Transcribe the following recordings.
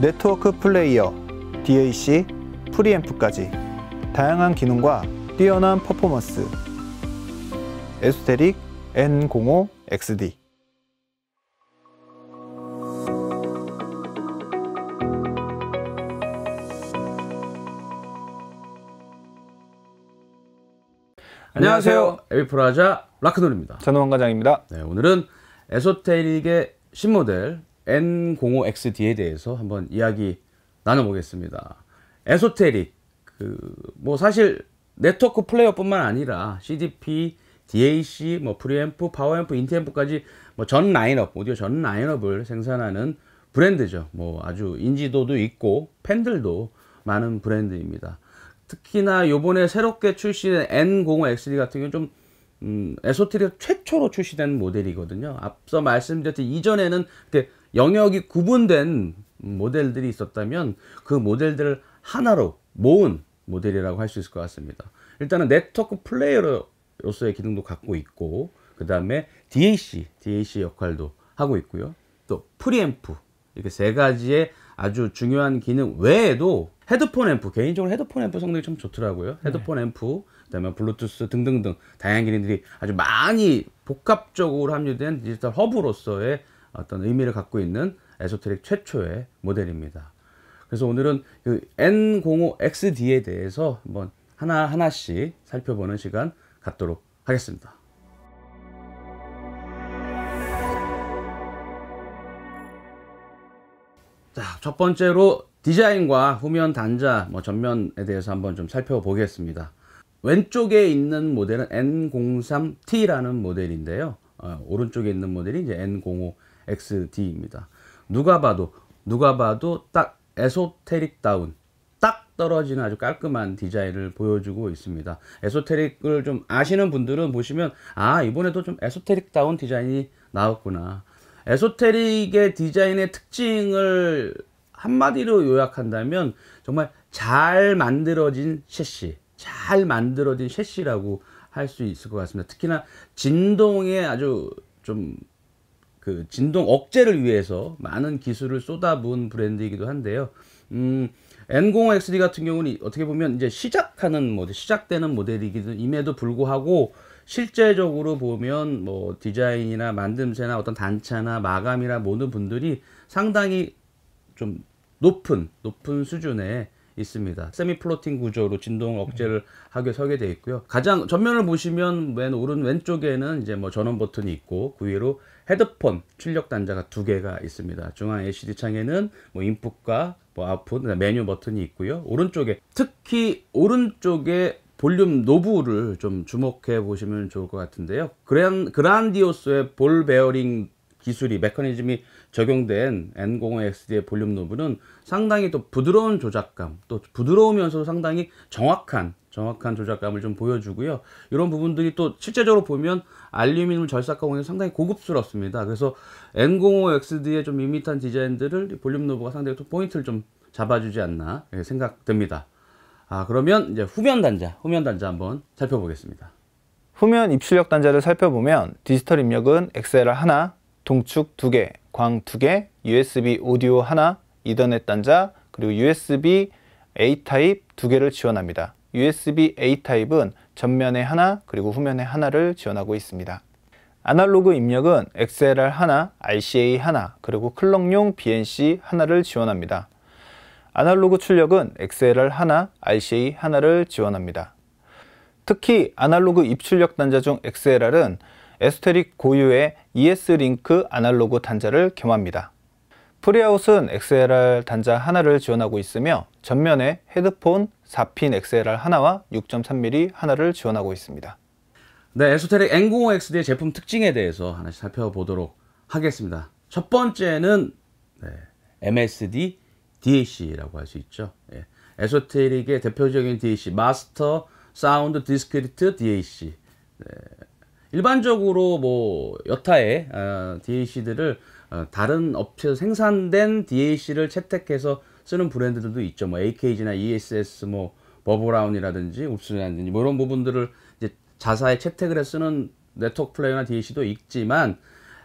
네트워크 플레이어, DAC, 프리앰프까지 다양한 기능과 뛰어난 퍼포먼스. 에소테릭 N05XD. 안녕하세요. AV프라자 라크놀입니다. 전우원 과장입니다. 네, 오늘은 에소테릭의 신모델 N05XD에 대해서 한번 이야기 나눠보겠습니다. 에소테릭, 그, 뭐 사실 네트워크 플레이어뿐만 아니라 CDP, DAC, 뭐 프리앰프, 파워앰프, 인티앰프까지 뭐 전 라인업, 오디오 전 라인업을 생산하는 브랜드죠. 뭐 아주 인지도도 있고 팬들도 많은 브랜드입니다. 특히나 요번에 새롭게 출시된 N05XD 같은 경우는 좀 음, 에소테릭 최초로 출시된 모델이거든요. 앞서 말씀드렸듯이 이전에는 이렇게 영역이 구분된 모델들이 있었다면 그 모델들을 하나로 모은 모델이라고 할 수 있을 것 같습니다. 일단은 네트워크 플레이어로서의 기능도 갖고 있고 그 다음에 DAC, DAC 역할도 하고 있고요. 또 프리앰프 이렇게 세 가지의 아주 중요한 기능 외에도 헤드폰 앰프 개인적으로 헤드폰 앰프 성능이 참 좋더라고요. 헤드폰 네. 앰프 그다음에 블루투스 등등등 다양한 기능들이 아주 많이 복합적으로 함유된 디지털 허브로서의 어떤 의미를 갖고 있는 에소테릭 최초의 모델입니다. 그래서 오늘은 그 N05XD에 대해서 한번 하나 하나씩 살펴보는 시간 갖도록 하겠습니다. 자, 첫 번째로 디자인과 후면 단자, 뭐 전면에 대해서 한번 좀 살펴보겠습니다. 왼쪽에 있는 모델은 N03T라는 모델인데요. 어, 오른쪽에 있는 모델이 이제 N05XD입니다. 누가 봐도 누가 봐도 딱 에소테릭 다운 딱 떨어지는 아주 깔끔한 디자인을 보여주고 있습니다. 에소테릭을 좀 아시는 분들은 보시면 아 이번에도 좀 에소테릭 다운 디자인이 나왔구나. 에소테릭의 디자인의 특징을 한마디로 요약한다면 정말 잘 만들어진 섀시, 잘 만들어진 섀시라고 할 수 있을 것 같습니다. 특히나 진동에 아주 좀 그 진동 억제를 위해서 많은 기술을 쏟아부은 브랜드이기도 한데요. 음, N05XD 같은 경우는 어떻게 보면 이제 시작하는 모델, 시작되는 모델이기도 임에도 불구하고 실제적으로 보면 뭐 디자인이나 만듦새나 어떤 단차나 마감이나 모든 분들이 상당히 좀 높은 높은 수준의 있습니다. 세미 플로팅 구조로 진동 억제를 하게 설계되어 있고요. 가장 전면을 보시면 맨 오른 왼쪽에는 이제 뭐 전원 버튼이 있고 그 위로 헤드폰 출력 단자가 두 개가 있습니다. 중앙 LCD 창에는 뭐 인풋과 뭐 아웃풋, 메뉴 버튼이 있고요. 오른쪽에 특히 오른쪽에 볼륨 knob를 좀 주목해 보시면 좋을 것 같은데요. 그란, 그란디오소의 볼 베어링 기술이 메커니즘이 적용된 N05XD의 볼륨 knob는 상당히 또 부드러운 조작감, 또 부드러우면서도 상당히 정확한 정확한 조작감을 좀 보여주고요. 이런 부분들이 또 실제적으로 보면 알루미늄 절삭 가공이 상당히 고급스럽습니다. 그래서 N05XD의 좀 밋밋한 디자인들을 볼륨 knob가 상당히 또 포인트를 좀 잡아주지 않나 생각됩니다. 아, 그러면 이제 후면 단자, 후면 단자 한번 살펴보겠습니다. 후면 입출력 단자를 살펴보면 디지털 입력은 XLR 하나, 동축 두 개, 광 두 개, USB 오디오 하나, 이더넷 단자, 그리고 USB A 타입 두 개를 지원합니다. USB A 타입은 전면에 하나, 그리고 후면에 하나를 지원하고 있습니다. 아날로그 입력은 XLR 하나, RCA 하나, 그리고 클럭용 BNC 하나를 지원합니다. 아날로그 출력은 XLR 하나, RCA 하나를 지원합니다. 특히 아날로그 입출력 단자 중 XLR은 에소테릭 고유의 ES링크 아날로그 단자를 겸합니다. pre-out은 XLR 단자 하나를 지원하고 있으며 전면에 헤드폰 4핀 XLR 하나와 6.3mm 하나를 지원하고 있습니다. 네, 에소테릭 N05XD의 제품 특징에 대해서 하나씩 살펴보도록 하겠습니다. 첫 번째는 네, MSD DAC라고 할 수 있죠. 예. 에소테릭의 대표적인 DAC, 마스터 사운드 discrete DAC. 네. 일반적으로 뭐 여타의 어, DAC들을 어, 다른 업체에서 생산된 DAC를 채택해서 쓰는 브랜드들도 있죠. 뭐 AKM이나 ESS, 뭐 버브라운이라든지 울프슨이라든지 뭐 이런 부분들을 이제 자사에 채택을 해서 쓰는 네트워크 플레이어나 DAC도 있지만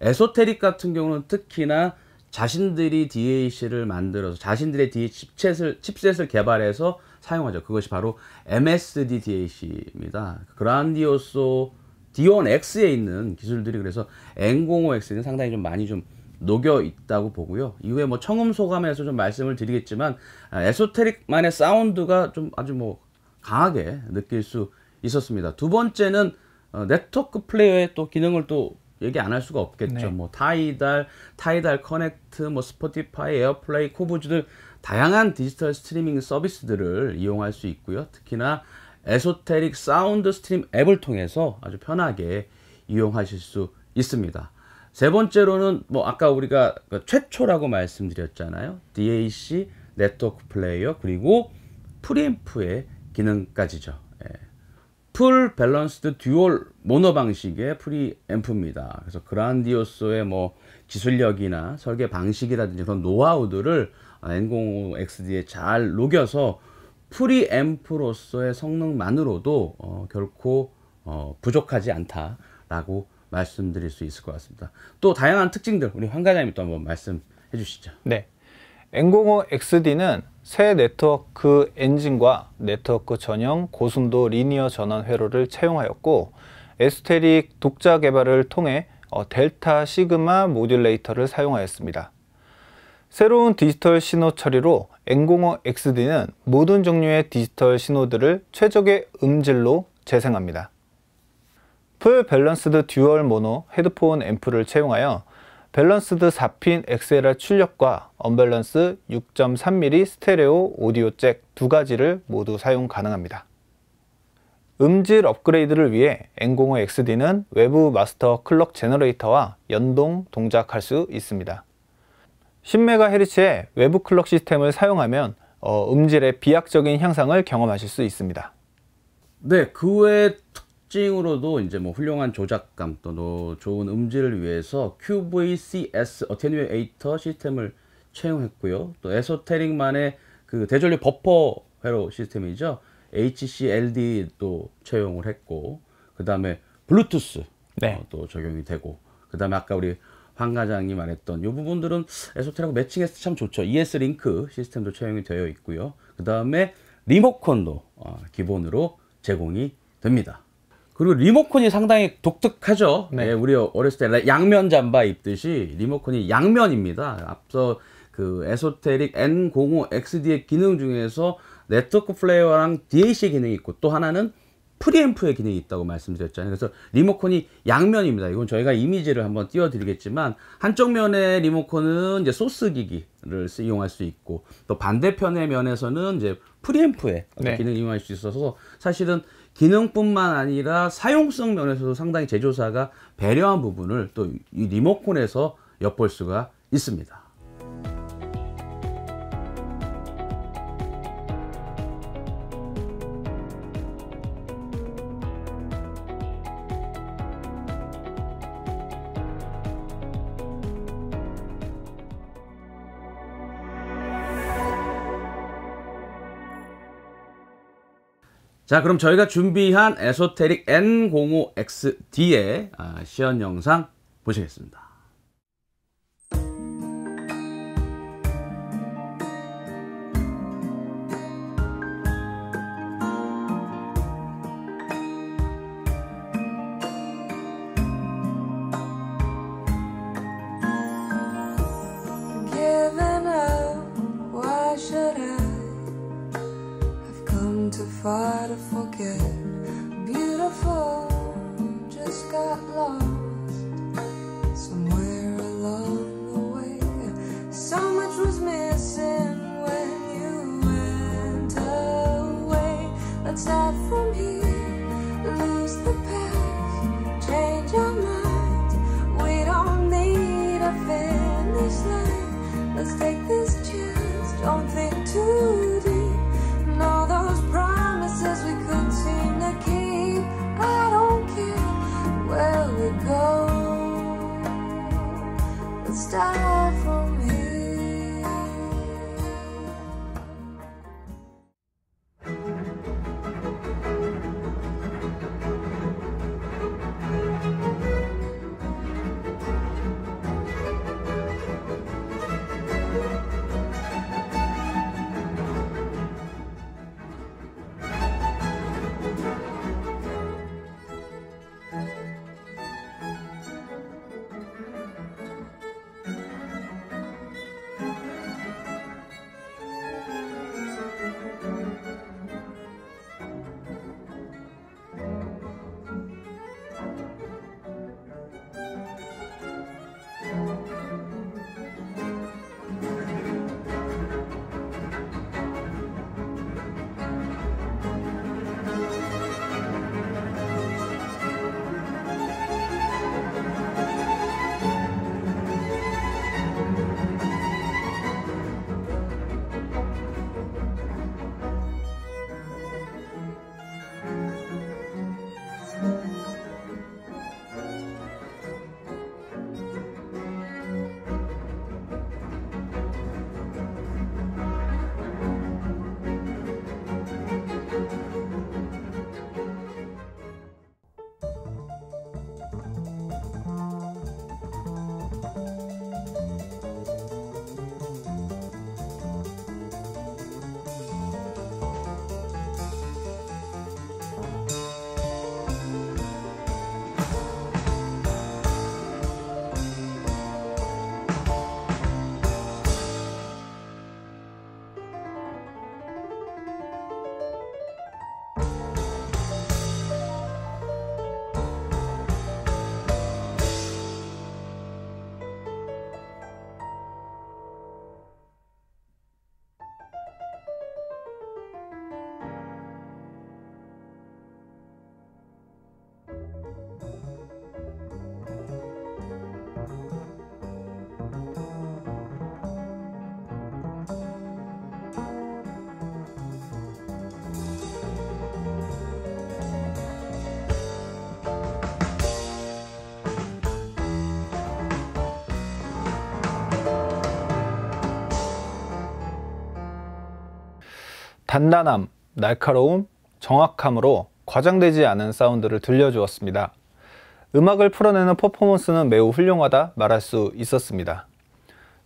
에소테릭 같은 경우는 특히나 자신들이 DAC를 만들어서 자신들의 DA 칩셋을, 칩셋을 개발해서 사용하죠. 그것이 바로 MSD DAC입니다. 그란디오소 D1X에 있는 기술들이 그래서 N05XD는 상당히 좀 많이 좀 녹여 있다고 보고요. 이후에 뭐 청음 소감에서 좀 말씀을 드리겠지만 아, 에소테릭만의 사운드가 좀 아주 뭐 강하게 느낄 수 있었습니다. 두 번째는 어, 네트워크 플레이어의 또 기능을 또 얘기 안 할 수가 없겠죠. 네. 뭐 타이달, 타이달 커넥트, 뭐 스포티파이, 에어플레이, 코부즈 등 다양한 디지털 스트리밍 서비스들을 이용할 수 있고요. 특히나 에소테릭 사운드 스트림 앱을 통해서 아주 편하게 이용하실 수 있습니다. 세 번째로는 뭐 아까 우리가 그 최초라고 말씀드렸잖아요. DAC 네트워크 플레이어 그리고 프리앰프의 기능까지죠. 예. full balanced dual mono 방식의 프리앰프입니다. 그래서 그란디오소의 뭐 기술력이나 설계 방식이라든지 그런 노하우들을 N05XD에 잘 녹여서 프리앰프로서의 성능만으로도 어, 결코 어, 부족하지 않다라고 말씀드릴 수 있을 것 같습니다. 또 다양한 특징들 우리 황 과장님 또 한번 말씀해 주시죠. 네. N05XD는 새 네트워크 엔진과 네트워크 전용 고순도 리니어 전원 회로를 채용하였고 에소테릭 독자 개발을 통해 어, delta sigma modulator를 사용하였습니다. 새로운 디지털 신호 처리로 N05XD는 모든 종류의 디지털 신호들을 최적의 음질로 재생합니다. full balanced dual mono 헤드폰 앰프를 채용하여 balanced 4핀 XLR 출력과 언밸런스 6.3mm 스테레오 오디오 잭 두 가지를 모두 사용 가능합니다. 음질 업그레이드를 위해 N05XD는 외부 마스터 클럭 generator와 연동 동작할 수 있습니다. 10MHz의 외부 클럭 시스템을 사용하면 어, 음질의 비약적인 향상을 경험하실 수 있습니다. 네, 그 외 특징으로도 이제 뭐 훌륭한 조작감 또 좋은 음질을 위해서 QVCS attenuator 시스템을 채용했고요. 또 에소테릭만의 그 대전류 버퍼 회로 시스템이죠. HCLD도 채용을 했고 그 다음에 블루투스 네. 어, 또 적용이 되고 그 다음에 아까 우리 황 과장이 말했던 이 부분들은 에소테릭하고 매칭해서 참 좋죠. ES 링크 시스템도 채용이 되어 있고요. 그 다음에 리모컨도 어, 기본으로 제공이 됩니다. 그리고 리모컨이 상당히 독특하죠. 네. 예, 우리 어렸을 때 양면 잠바 입듯이 리모컨이 양면입니다. 앞서 그 에소테릭 N05XD의 기능 중에서 네트워크 플레이어랑 DAC 기능이 있고 또 하나는 프리앰프의 기능이 있다고 말씀드렸잖아요. 그래서 리모컨이 양면입니다. 이건 저희가 이미지를 한번 띄워드리겠지만 한쪽 면의 리모컨은 이제 소스 기기를 이용할 수 있고 또 반대편의 면에서는 이제 프리앰프의 네. 기능을 이용할 수 있어서 사실은 기능뿐만 아니라 사용성 면에서도 상당히 제조사가 배려한 부분을 또 이 리모컨에서 엿볼 수가 있습니다. 자, 그럼 저희가 준비한 에소테릭 N05XD의 아, 시연 영상 보시겠습니다. Far to forget. Beautiful, just got lost somewhere along the way. So much was missing when you went away. Let's start from here, lose the past, change our minds. We don't need a finish line. Let's take this chance, don't think too 있어요. 단단함, 날카로움, 정확함으로 과장되지 않은 사운드를 들려주었습니다. 음악을 풀어내는 퍼포먼스는 매우 훌륭하다 말할 수 있었습니다.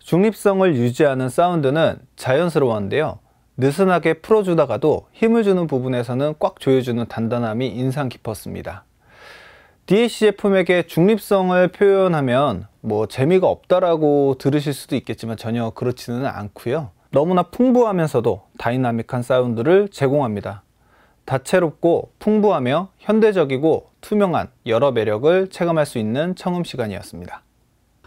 중립성을 유지하는 사운드는 자연스러웠는데요. 느슨하게 풀어주다가도 힘을 주는 부분에서는 꽉 조여주는 단단함이 인상 깊었습니다. DAC 제품에게 중립성을 표현하면 뭐 재미가 없다라고 들으실 수도 있겠지만 전혀 그렇지는 않고요. 너무나 풍부하면서도 다이나믹한 사운드를 제공합니다. 다채롭고 풍부하며 현대적이고 투명한 여러 매력을 체감할 수 있는 청음 시간이었습니다.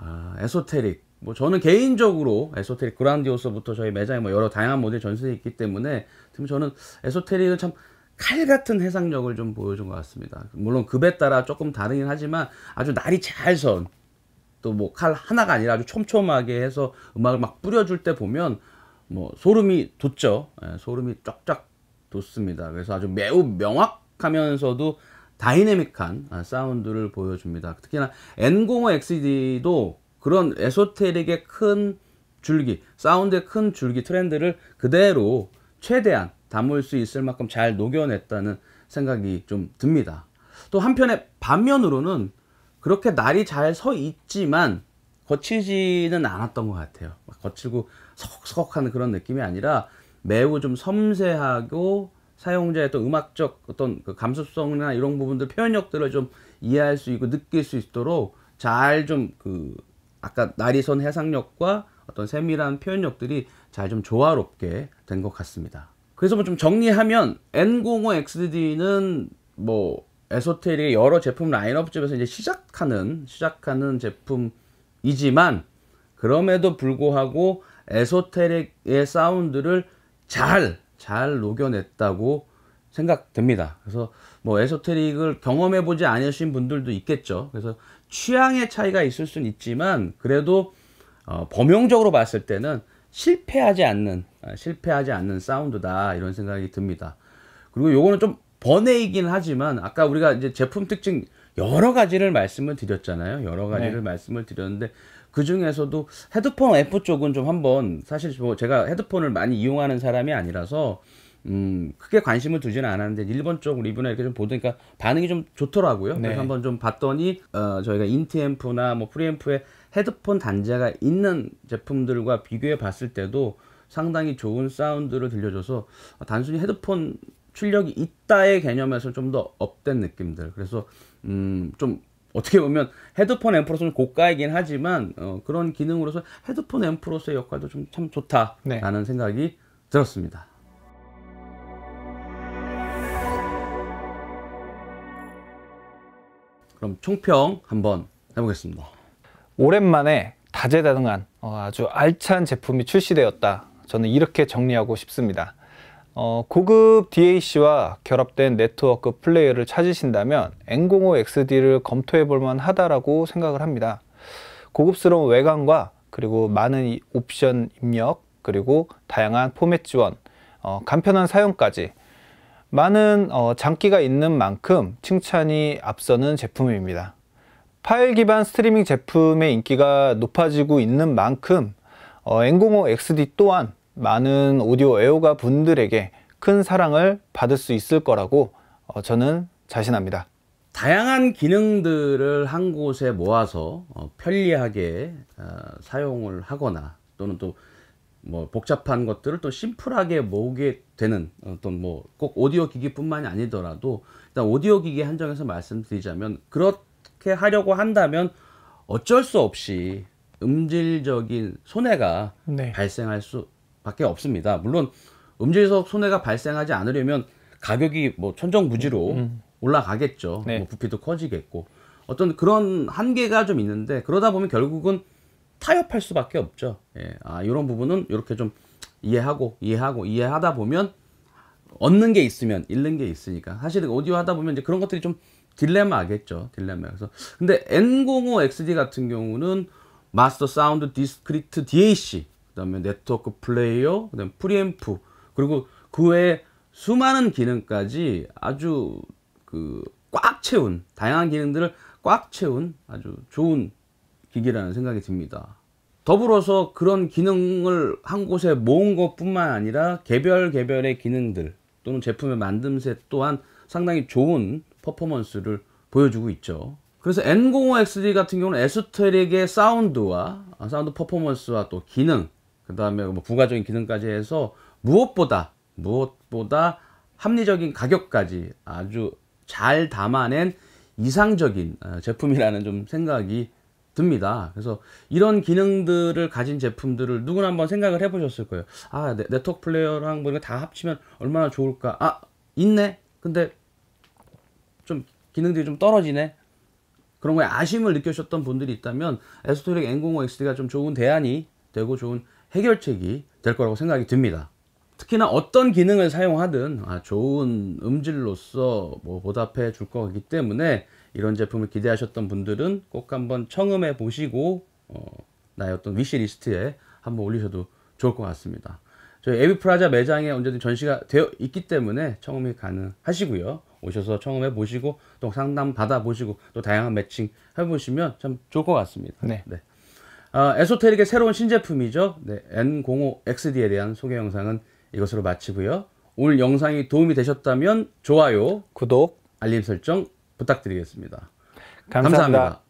아, 에소테릭. 뭐 저는 개인적으로 에소테릭 그란디오스부터 저희 매장에 뭐 여러 다양한 모델 전시돼 있기 때문에 저는 에소테릭은 참 칼 같은 해상력을 좀 보여준 것 같습니다. 물론 급에 따라 조금 다르긴 하지만 아주 날이 잘 선 또 뭐 칼 하나가 아니라 아주 촘촘하게 해서 음악을 막 뿌려줄 때 보면 뭐 소름이 돋죠. 예, 소름이 쫙쫙 돋습니다. 그래서 아주 매우 명확하면서도 다이내믹한 아, 사운드를 보여줍니다. 특히나 N05XD도 그런 에소테릭의 큰 줄기, 사운드의 큰 줄기 트렌드를 그대로 최대한 담을 수 있을 만큼 잘 녹여냈다는 생각이 좀 듭니다. 또 한편에 반면으로는 그렇게 날이 잘 서 있지만 거치지는 않았던 것 같아요. 거칠고 서걱서걱하는 그런 느낌이 아니라 매우 좀 섬세하고 사용자의 또 음악적 어떤 그 감수성이나 이런 부분들 표현력들을 좀 이해할 수 있고 느낄 수 있도록 잘 좀 그 아까 날이 선 해상력과 어떤 세밀한 표현력들이 잘 좀 조화롭게 된 것 같습니다. 그래서 뭐 좀 정리하면 N05XD는 뭐 에소테릭의 여러 제품 라인업 중에서 이제 시작하는 시작하는 제품 이지만 그럼에도 불구하고 에소테릭의 사운드를 잘, 잘 녹여냈다고 생각됩니다. 그래서 뭐 에소테릭을 경험해보지 않으신 분들도 있겠죠. 그래서 취향의 차이가 있을 수는 있지만 그래도 어, 범용적으로 봤을 때는 실패하지 않는, 아, 실패하지 않는 사운드다 이런 생각이 듭니다. 그리고 요거는 좀 번외이긴 하지만 아까 우리가 이제 제품 특징 여러 가지를 말씀을 드렸잖아요. 여러 가지를 네. 말씀을 드렸는데 그 중에서도 헤드폰 F 쪽은 좀 한번 사실 뭐 제가 헤드폰을 많이 이용하는 사람이 아니라서 음 크게 관심을 두지는 않았는데 일본 쪽 리뷰나 이렇게 좀 보니까 반응이 좀 좋더라고요. 네. 그래서 한번 좀 봤더니 어 저희가 인티앰프나 뭐 프리앰프에 헤드폰 단자가 있는 제품들과 비교해 봤을 때도 상당히 좋은 사운드를 들려줘서 단순히 헤드폰 출력이 있다의 개념에서 좀 더 업된 느낌들. 그래서 음 좀 어떻게 보면 헤드폰 앰프로서는 고가이긴 하지만 어, 그런 기능으로서 헤드폰 앰프로서의 역할도 좀 참 좋다라는 네. 생각이 들었습니다. 그럼 총평 한번 해보겠습니다. 오랜만에 다재다능한 어, 아주 알찬 제품이 출시되었다. 저는 이렇게 정리하고 싶습니다. 어, 고급 DAC와 결합된 네트워크 플레이어를 찾으신다면 N05XD를 검토해 볼만 하다라고 생각을 합니다. 고급스러운 외관과 그리고 많은 옵션 입력 그리고 다양한 포맷 지원 어, 간편한 사용까지 많은 어, 장기가 있는 만큼 칭찬이 앞서는 제품입니다. 파일 기반 스트리밍 제품의 인기가 높아지고 있는 만큼 어, N05XD 또한 많은 오디오 애호가 분들에게 큰 사랑을 받을 수 있을 거라고 어, 저는 자신합니다. 다양한 기능들을 한 곳에 모아서 어, 편리하게 어, 사용을 하거나 또는 또 뭐 복잡한 것들을 또 심플하게 모으게 되는 어떤 뭐 꼭 오디오 기기뿐만이 아니더라도 일단 오디오 기기 한정해서 말씀드리자면 그렇게 하려고 한다면 어쩔 수 없이 음질적인 손해가 네. 발생할 수 밖에 없습니다. 물론 음질적 손해가 발생하지 않으려면 가격이 뭐 천정부지로 음. 음. 올라가겠죠. 네. 뭐 부피도 커지겠고 어떤 그런 한계가 좀 있는데 그러다 보면 결국은 타협할 수밖에 없죠. 예. 아 이런 부분은 이렇게 좀 이해하고 이해하고 이해하다 보면 얻는 게 있으면 잃는 게 있으니까 사실 오디오 하다 보면 이제 그런 것들이 좀 딜레마겠죠. 딜레마. 그래서 근데 N05XD 같은 경우는 마스터 사운드 discrete DAC 그다음에 네트워크 플레이어, 그다음에 프리앰프 그리고 그 외에 수많은 기능까지 아주 그 꽉 채운 다양한 기능들을 꽉 채운 아주 좋은 기기라는 생각이 듭니다. 더불어서 그런 기능을 한 곳에 모은 것뿐만 아니라 개별 개별의 기능들 또는 제품의 만듦새 또한 상당히 좋은 퍼포먼스를 보여주고 있죠. 그래서 N05XD 같은 경우는 에소테릭의 사운드와 아, 사운드 퍼포먼스와 또 기능 그 다음에 뭐 부가적인 기능까지 해서 무엇보다 무엇보다 합리적인 가격까지 아주 잘 담아낸 이상적인 어, 제품이라는 좀 생각이 듭니다. 그래서 이런 기능들을 가진 제품들을 누구나 한번 생각을 해보셨을 거예요. 아, 네, 네트워크 플레이어랑 뭐 이거 다 합치면 얼마나 좋을까? 아, 있네? 근데 좀 기능들이 좀 떨어지네? 그런 거에 아쉬움을 느끼셨던 분들이 있다면 에스토릭 N05XD가 좀 좋은 대안이 되고 좋은 해결책이 될 거라고 생각이 듭니다. 특히나 어떤 기능을 사용하든 아, 좋은 음질로서 뭐 보답해 줄 거기 때문에 이런 제품을 기대하셨던 분들은 꼭 한번 청음해 보시고 어, 나의 어떤 위시리스트에 한번 올리셔도 좋을 것 같습니다. 저희 에비프라자 매장에 언제든 전시가 되어 있기 때문에 청음이 가능하시고요. 오셔서 청음해 보시고 또 상담 받아 보시고 또 다양한 매칭 해 보시면 참 좋을 것 같습니다. 네. 어, 에소테릭의 새로운 신제품이죠. 네, N05XD에 대한 소개 영상은 이것으로 마치고요. 오늘 영상이 도움이 되셨다면 좋아요, 구독 알림 설정 부탁드리겠습니다 감사합니다. 감사합니다.